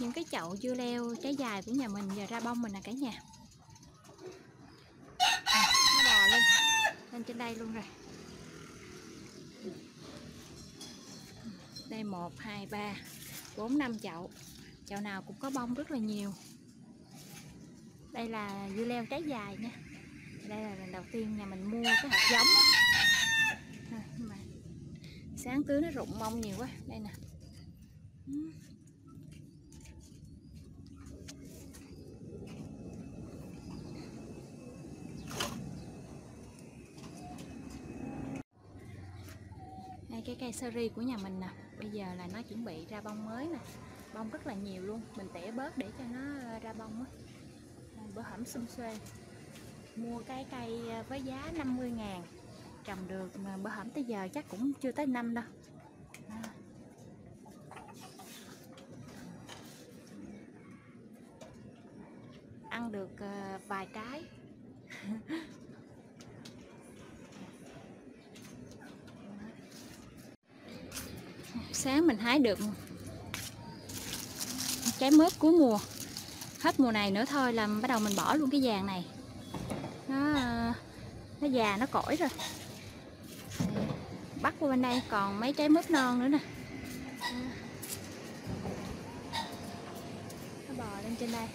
những cái chậu dưa leo trái dài của nhà mình giờ ra bông mình nè cả nhà. À, nó bò lên lên trên đây luôn rồi. Đây một hai ba bốn năm chậu. Chậu nào cũng có bông rất là nhiều. Đây là dưa leo trái dài nha. Đây là lần đầu tiên nhà mình mua cái hạt giống. À, mà sáng tưới nó rụng mông nhiều quá. Đây nè. Cây seri của nhà mình nè. Bây giờ là nó chuẩn bị ra bông mới nè. Bông rất là nhiều luôn. Mình tỉa bớt để cho nó ờ, ra bông á. Bữa hổm xum xuê. Mua cái cây ờ, với giá 50 ngàn. Trồng được mà bữa hổm tới giờ chắc cũng chưa tới năm đâu. À. ăn được ờ, vài trái. sáng mình hái được trái mướp cuối mùa. Hết mùa này nữa thôi là bắt đầu mình bỏ luôn cái vàng này. Nó nó già, nó cỗi rồi. Bắt qua bên đây còn mấy trái mướp non nữa nè. Nó bò lên trên đây.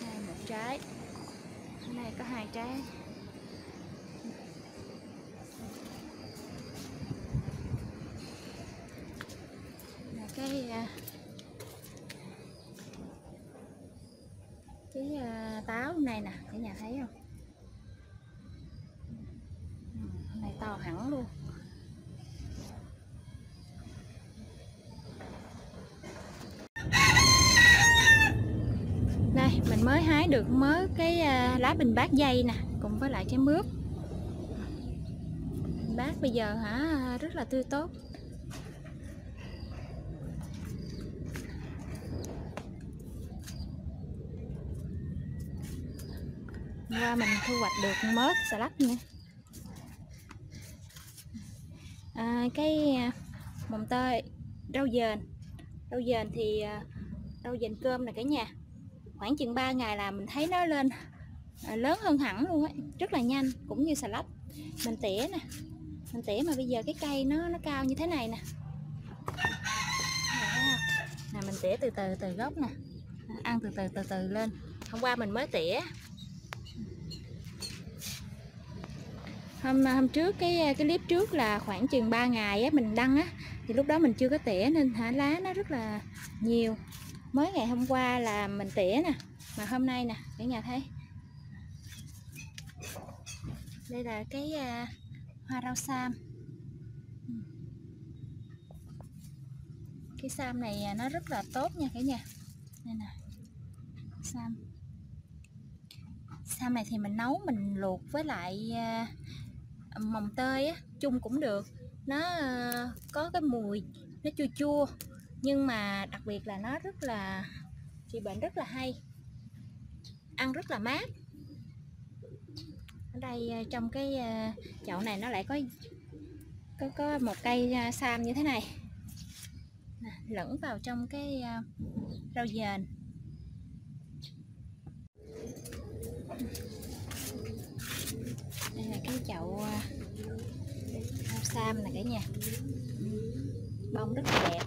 Đây một trái. Bên đây có hai trái là cái à, cái này nè cả nhà thấy không? Này to hẳn luôn. Đây, mình mới hái được mới cái à, lá bình bát dây nè, cùng với lại trái mướp. Bình bát bây giờ hả, rất là tươi tốt. Qua mình thu hoạch được mớt xà lách nữa. À, cái à, mồng tơi rau dền. Rau dền thì à, rau dền cơm này cả nhà. Khoảng chừng 3 ngày là mình thấy nó lên à, lớn hơn hẳn luôn ấy, rất là nhanh cũng như xà lách. Mình tỉa nè mình tỉa mà bây giờ cái cây nó nó cao như thế này nè. Nè mình tỉa từ từ từ gốc nè. Ăn từ từ từ từ lên. Hôm qua mình mới tỉa. Hôm hôm trước cái cái clip trước là khoảng chừng 3 ngày á mình đăng á thì lúc đó mình chưa có tỉa nên hả lá nó rất là nhiều. Mới ngày hôm qua là mình tỉa nè mà hôm nay nè cả nhà thấy. Đây là cái uh, hoa rau sam. Cái sam này à, nó rất là tốt nha cả nhà. Đây nè sam. Sam này thì mình nấu mình luộc với lại uh, mồng tơi á, chung cũng được. Nó ờ, có cái mùi, nó chua chua, nhưng mà đặc biệt là nó rất là trị bệnh rất là hay, ăn rất là mát. Ở đây ờ, trong cái ờ, chậu này nó lại có có có một cây sam như thế này. Lẫn vào trong cái rau dền đây là cái chậu à, hoa sam nè cả nhà. Bông rất là đẹp.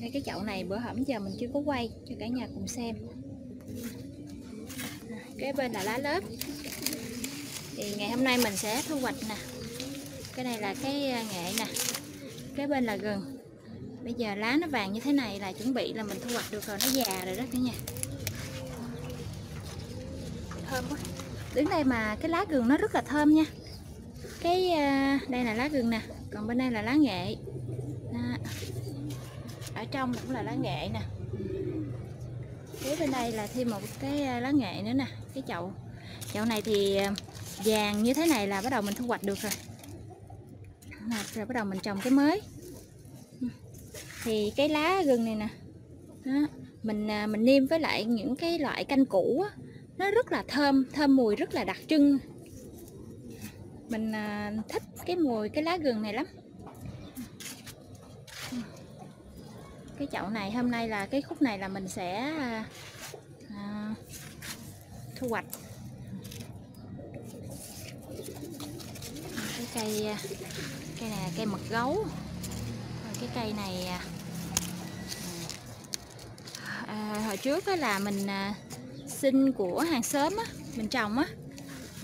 Đây, cái chậu này bữa hổm giờ mình chưa có quay, cho cả nhà cùng xem. Cái bên là lá lớp. Thì ngày hôm nay mình sẽ thu hoạch nè. Cái này là cái à, nghệ nè. Cái bên là gừng. Bây giờ lá nó vàng như thế này là chuẩn bị là mình thu hoạch được rồi, nó già rồi đó cả nhà thơm quá. Đứng đây mà cái lá gừng nó rất là thơm nha. Cái à, đây là lá gừng nè còn bên đây là lá nghệ. Đó. ở trong cũng là lá nghệ nè. Phía bên đây là thêm một cái à, lá nghệ nữa nè cái chậu. Chậu này thì à, vàng như thế này là bắt đầu mình thu hoạch được rồi. Rồi bắt đầu mình trồng cái mới. Thì cái lá gừng này nè đó, mình mình nêm với lại những cái loại canh cũ á, nó rất là thơm thơm mùi rất là đặc trưng. Mình à, thích cái mùi cái lá gừng này lắm. Cái chậu này hôm nay là cái khúc này là mình sẽ à, à thu hoạch. Cái cây à, cây này là cây mật gấu. Rồi cái cây này à, hồi trước là mình sinh của hàng xóm á, mình trồng á.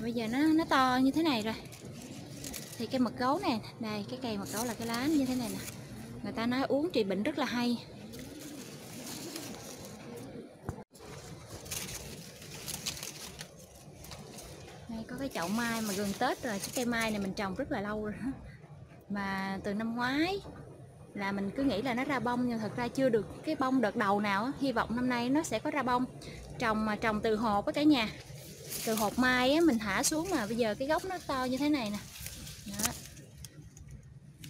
Bây giờ nó nó to như thế này rồi. Thì cây mật gấu này đây, cái cây mật gấu là cái lá như thế này nè. Người ta nói uống trị bệnh rất là hay. Đây, có cái chậu mai mà gần tết rồi cái cây mai này mình trồng rất là lâu rồi. Mà từ năm ngoái là mình cứ nghĩ là nó ra bông nhưng thật ra chưa được cái bông đợt đầu nào á. hy vọng năm nay nó sẽ có ra bông. Trồng mà trồng từ hộp á cả nhà. Từ hộp mai á, mình thả xuống mà bây giờ cái gốc nó to như thế này nè. Đó.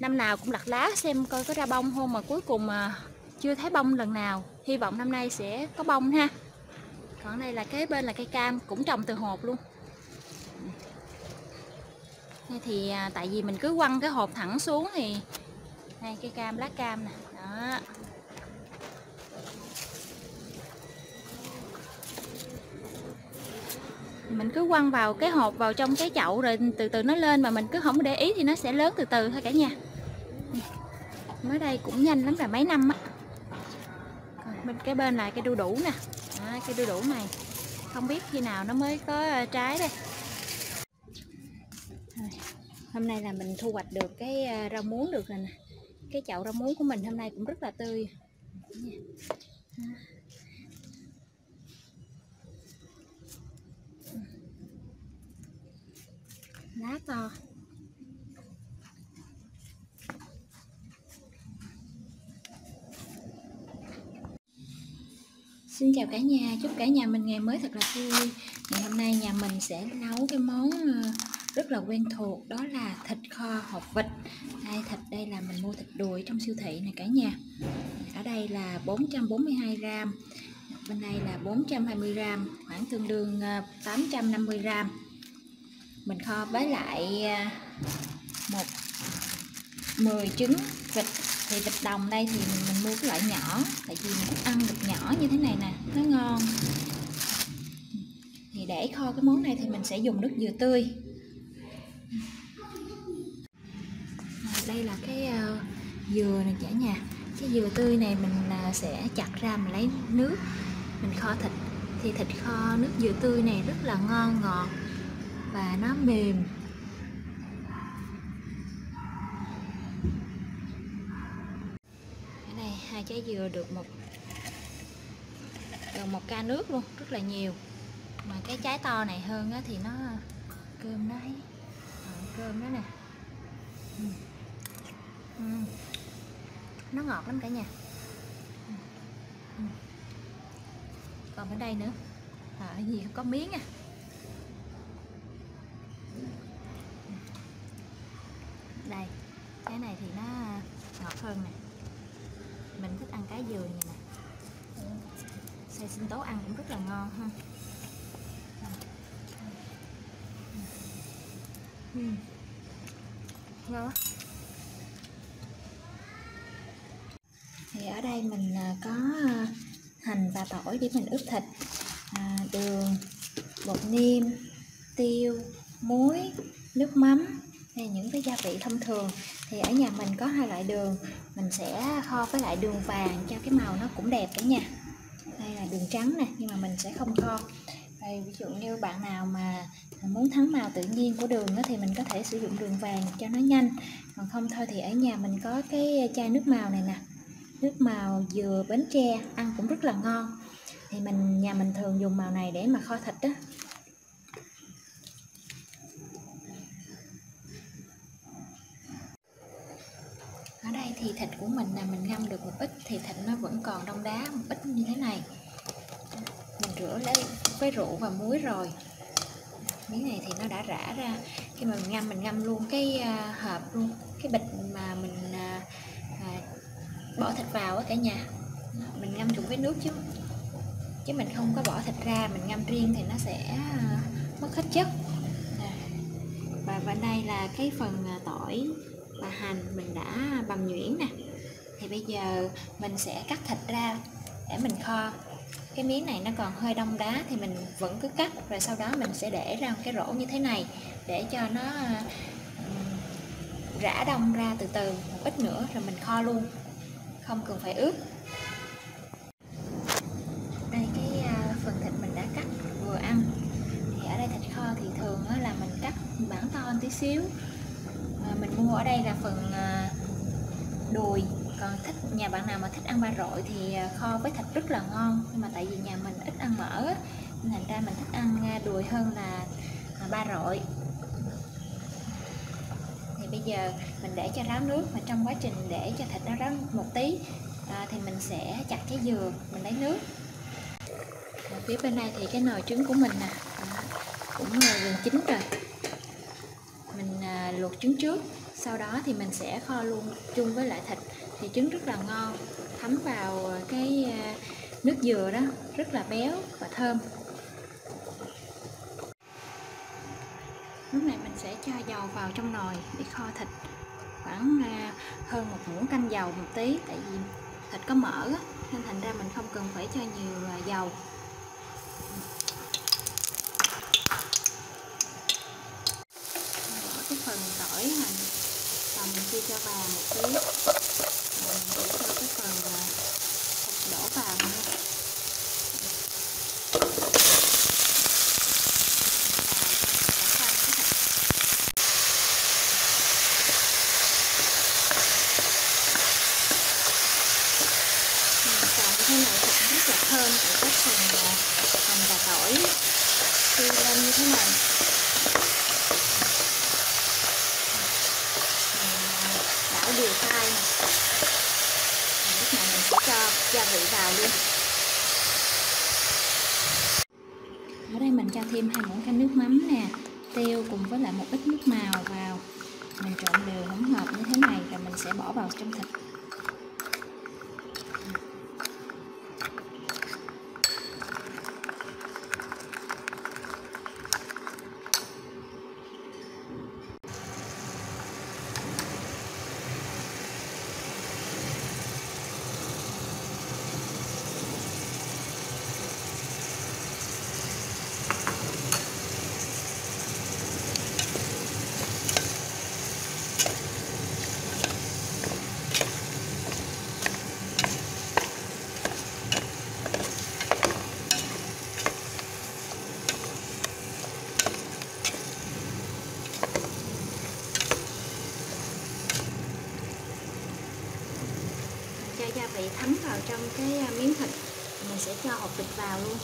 năm nào cũng đặt lá xem coi có ra bông không mà cuối cùng mà chưa thấy bông lần nào. Hy vọng năm nay sẽ có bông ha. Còn đây là cái bên là cây cam, cũng trồng từ hộp luôn. Đây thì à, tại vì mình cứ quăng cái hộp thẳng xuống thì đây cây cam lá cam nè. Đó. Mình cứ quăng vào cái hộp vào trong cái chậu rồi từ từ nó lên mà mình cứ không để ý thì nó sẽ lớn từ từ thôi cả nhà. Mới đây cũng nhanh lắm là mấy năm á. Bên cái bên là cái đu đủ nè. Đó, cái đu đủ này. Không biết khi nào nó mới có ờ, trái đây. Hôm nay là mình thu hoạch được cái ờ, rau muống được rồi nè cái chậu rau muống của mình hôm nay cũng rất là tươi. Lá to. Xin chào cả nhà, chúc cả nhà mình ngày mới thật là vui Ngày hôm nay nhà mình sẽ nấu cái món ờ, rất là quen thuộc Đó là thịt kho hộp vịt. Đây, Thịt đây là mình mua thịt đùi trong siêu thị này cả nhà. Ở đây là 442 gram Bên đây là 420 gram Khoảng tương đương ờ, 850 gram. Mình kho với lại ờ, một 10 trứng vịt. Thì vịt đồng đây thì mình mua cái loại nhỏ tại vì mình thích ăn vịt nhỏ như thế này nè nó ngon. Thì để kho cái món này thì mình sẽ dùng nước dừa tươi. Đây là cái uh, dừa này cả nhà. Cái dừa tươi này mình uh, sẽ chặt ra mình lấy nước mình kho thịt. Thì thịt kho nước dừa tươi này rất là ngon ngọt và nó mềm. Ở đây hai trái dừa được một gần một ca nước luôn rất là nhiều. Mà cái trái to này hơn á, thì nó cơm nó ấy ờ, cơm đó nè. Ừ. Ừ. nó ngọt lắm cả nhà. Ừ. Ừ. còn bên đây nữa. À, gì có miếng à đây cái này thì nó ngọt hơn nè. Mình thích ăn cái dừa này nè. Xay sinh tố ăn cũng rất là ngon ha. Ừ. Ừ. Ngon quá thì ở đây mình à, có hành và tỏi để mình ướp thịt. À, đường bột niêm tiêu muối nước mắm hay những cái gia vị thông thường. Thì ở nhà mình có hai loại đường mình sẽ kho với lại đường vàng cho cái màu nó cũng đẹp cả nha đây là đường trắng nè nhưng mà mình sẽ không kho. Đây ví dụ như bạn nào mà muốn thắng màu tự nhiên của đường thì mình có thể sử dụng đường vàng cho nó nhanh. Còn không thôi thì ở nhà mình có cái chai nước màu này nè nước màu dừa, bến tre, ăn cũng rất là ngon. Thì mình, nhà mình thường dùng màu này để mà kho thịt đó ở đây thì thịt của mình là mình ngâm được một ít, thì thịt nó vẫn còn đông đá một ít như thế này. Mình rửa lấy với rượu và muối rồi. Miếng này thì nó đã rã ra. Khi mà mình ngâm mình ngâm luôn cái à, hộp luôn, cái bịch mà bỏ thịt vào á cả nhà. Mình ngâm chung với nước chứ. Chứ mình không có bỏ thịt ra, mình ngâm riêng thì nó sẽ à, mất hết chất. Và bên đây là cái phần à, tỏi và hành mình đã bằm nhuyễn nè. Thì bây giờ mình sẽ cắt thịt ra để mình kho. Cái miếng này nó còn hơi đông đá thì mình vẫn cứ cắt, rồi sau đó mình sẽ để ra cái rổ như thế này để cho nó à, rã đông ra từ từ, một ít nữa rồi mình kho luôn không cần phải ướp. Đây, cái à, phần thịt mình đã cắt vừa ăn. Thì ở đây thịt kho thì thường là mình cắt bản to hơn tí xíu. Mình mua ở đây là phần à, đùi. Còn thích, nhà bạn nào mà thích ăn ba rọi thì à, kho với thịt rất là ngon. Nhưng mà tại vì nhà mình ít ăn mỡ nên thành ra mình thích ăn đùi hơn là ba rọi bây giờ mình để cho ráo nước và trong quá trình để cho thịt nó ráo một tí à, thì mình sẽ chặt cái dừa mình lấy nước. Ở phía bên này thì cái nồi trứng của mình nè à, cũng gần chín rồi. Mình à, luộc trứng trước sau đó thì mình sẽ kho luôn chung với lại thịt. Thì trứng rất là ngon thấm vào cái à, nước dừa đó rất là béo và thơm. Lúc này mình sẽ cho dầu vào trong nồi để kho thịt. Khoảng à, hơn một muỗng canh dầu một tí, tại vì thịt có mỡ nên thành ra mình không cần phải cho nhiều à, dầu. Bỏ cái phần tỏi hành và mình chia cho vào một tí mình để cho cái phần à, thịt đổ vào nha thế này thịt rất là thơm từ cái phần à, hành và tỏi khi lên như thế này đảo đều tay nè lúc này mình sẽ cho gia vị vào luôn ở đây mình cho thêm hai muỗng canh nước mắm nè tiêu cùng với lại một ít nước màu vào. Mình trộn đều hỗn hợp như thế này rồi mình sẽ bỏ vào trong thịt cho gia vị thấm vào trong cái à, miếng thịt. Mình sẽ cho hột vịt vào luôn.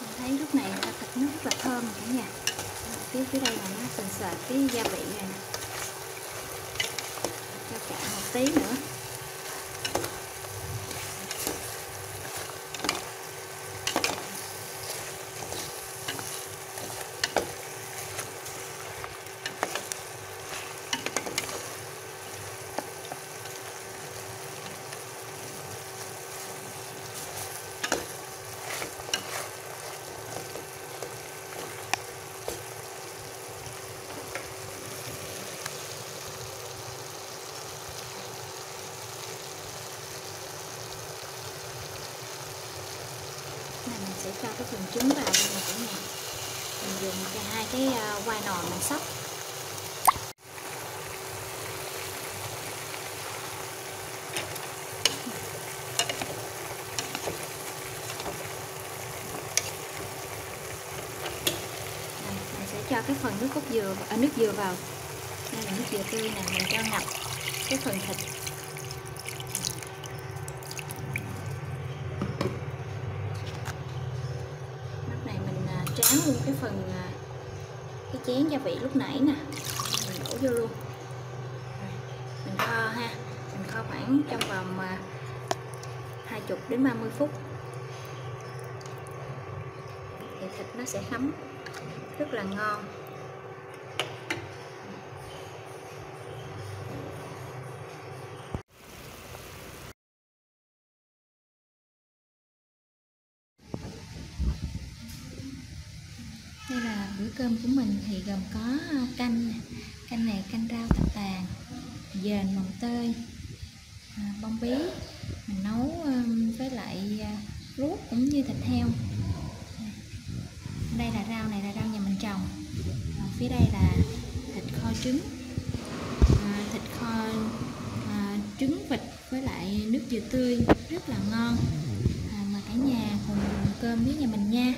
Mình thấy lúc này thịt nó rất là thơm cả nhà. Phía dưới đây là nó sền sệt cái gia vị này nè. Cho cả một tí nữa này mình sẽ cho cái phần trứng vào luôn này cả nhà mình dùng cái hai cái uh, quai mình sóc mình sẽ cho cái phần nước cốt dừa à, nước dừa vào. Đây là nước dừa tươi nè mình cho ngập cái phần thịt. À, tráng luôn cái phần à, chén gia vị lúc nãy nè. Mình đổ vô luôn. Mình kho ha. Mình kho khoảng trong vòng à, 20 đến 30 phút. Thì thịt nó sẽ thấm, rất là ngon bữa cơm của mình thì gồm có ờ, canh canh này canh rau thạch tàn dền mồng tơi à, bông bí. Mình nấu với lại ờ, ruốc cũng như thịt heo. Đây là rau này là rau nhà mình trồng. À, phía đây là thịt kho trứng. À, thịt kho à, trứng vịt với lại nước dừa tươi rất là ngon. À, mà cả nhà cùng cơm với nhà mình nha.